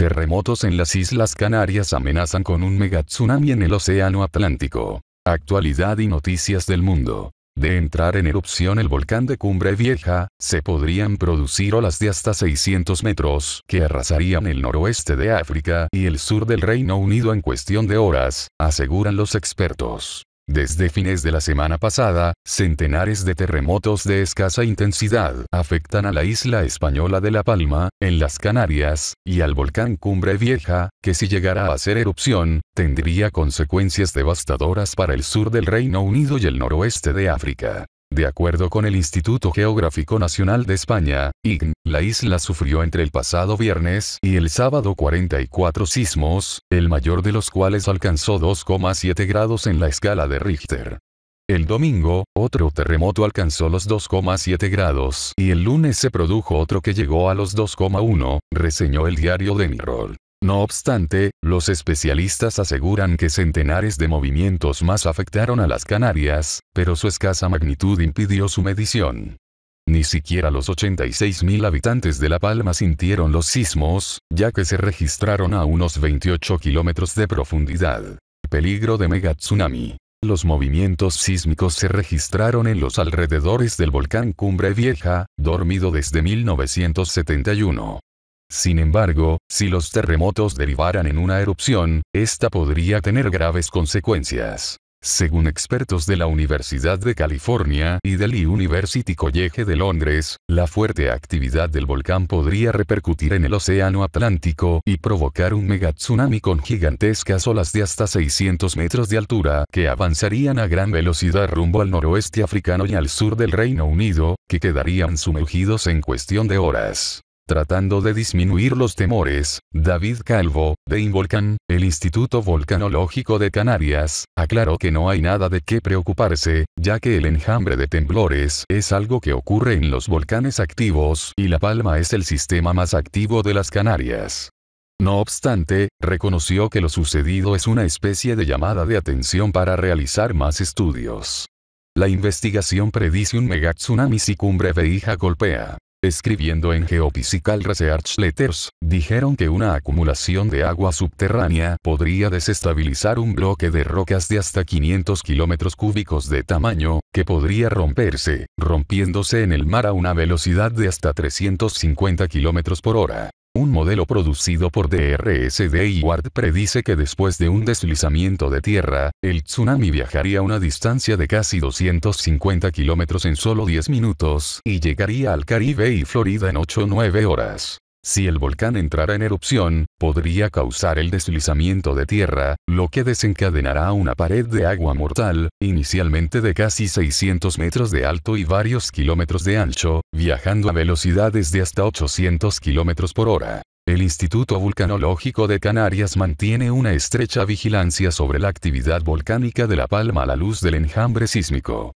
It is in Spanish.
Terremotos en las Islas Canarias amenazan con un megatsunami en el Océano Atlántico. Actualidad y noticias del mundo. De entrar en erupción el volcán de Cumbre Vieja, se podrían producir olas de hasta 600 metros, que arrasarían el noroeste de África y el sur del Reino Unido en cuestión de horas, aseguran los expertos. Desde fines de la semana pasada, centenares de terremotos de escasa intensidad afectan a la isla española de La Palma, en las Canarias, y al volcán Cumbre Vieja, que si llegara a hacer erupción, tendría consecuencias devastadoras para el sur del Reino Unido y el noroeste de África. De acuerdo con el Instituto Geográfico Nacional de España, IGN, la isla sufrió entre el pasado viernes y el sábado 44 sismos, el mayor de los cuales alcanzó 2,7 grados en la escala de Richter. El domingo, otro terremoto alcanzó los 2,7 grados y el lunes se produjo otro que llegó a los 2,1, reseñó el diario Denirol. No obstante, los especialistas aseguran que centenares de movimientos más afectaron a las Canarias, pero su escasa magnitud impidió su medición. Ni siquiera los 86.000 habitantes de La Palma sintieron los sismos, ya que se registraron a unos 28 kilómetros de profundidad. Peligro de megatsunami. Los movimientos sísmicos se registraron en los alrededores del volcán Cumbre Vieja, dormido desde 1971. Sin embargo, si los terremotos derivaran en una erupción, esta podría tener graves consecuencias. Según expertos de la Universidad de California y del University College de Londres, la fuerte actividad del volcán podría repercutir en el Océano Atlántico y provocar un megatsunami con gigantescas olas de hasta 600 metros de altura que avanzarían a gran velocidad rumbo al noroeste africano y al sur del Reino Unido, que quedarían sumergidos en cuestión de horas. Tratando de disminuir los temores, David Calvo, de Involcan, el Instituto Volcanológico de Canarias, aclaró que no hay nada de qué preocuparse, ya que el enjambre de temblores es algo que ocurre en los volcanes activos y La Palma es el sistema más activo de las Canarias. No obstante, reconoció que lo sucedido es una especie de llamada de atención para realizar más estudios. La investigación predice un megatsunami si cumbre veija golpea. Escribiendo en Geophysical Research Letters, dijeron que una acumulación de agua subterránea podría desestabilizar un bloque de rocas de hasta 500 kilómetros cúbicos de tamaño, que podría romperse, rompiéndose en el mar a una velocidad de hasta 350 kilómetros por hora. Un modelo producido por DRSD y Ward predice que después de un deslizamiento de tierra, el tsunami viajaría una distancia de casi 250 kilómetros en solo 10 minutos y llegaría al Caribe y Florida en 8 o 9 horas. Si el volcán entrara en erupción, podría causar el deslizamiento de tierra, lo que desencadenará una pared de agua mortal, inicialmente de casi 600 metros de alto y varios kilómetros de ancho, viajando a velocidades de hasta 800 kilómetros por hora. El Instituto Vulcanológico de Canarias mantiene una estrecha vigilancia sobre la actividad volcánica de La Palma a la luz del enjambre sísmico.